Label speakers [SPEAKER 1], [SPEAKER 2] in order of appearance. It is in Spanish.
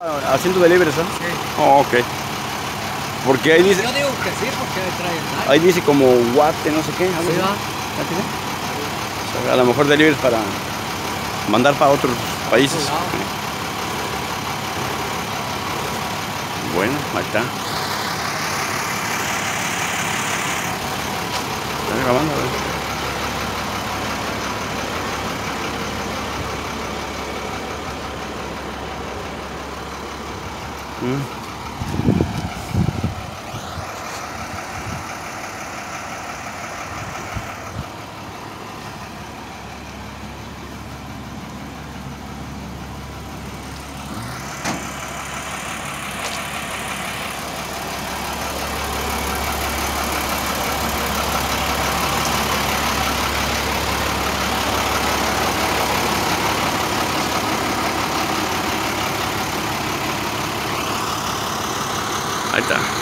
[SPEAKER 1] Haciendo deliveries, ¿eh?
[SPEAKER 2] Sí.
[SPEAKER 1] Oh, ok. Porque ahí dice,
[SPEAKER 2] Yo digo que sí, porque trae el
[SPEAKER 1] ahí dice como guate, no sé qué. algo
[SPEAKER 2] Sí,
[SPEAKER 1] así.
[SPEAKER 2] va.
[SPEAKER 1] ¿Ah, sí? O sea, a lo mejor deliveries para mandar para otros países. Bueno, ahí está. Está grabando, ¿verdad? Mm. Ahí está.